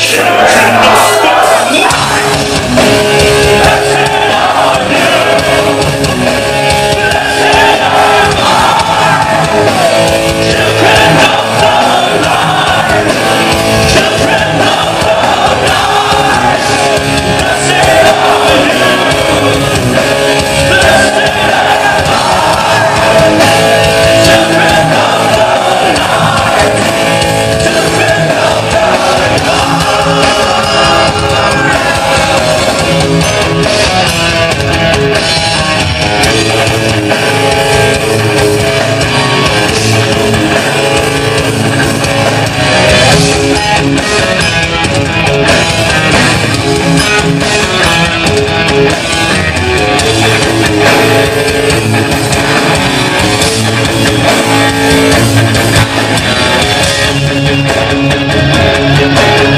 是不是啊？Thank you.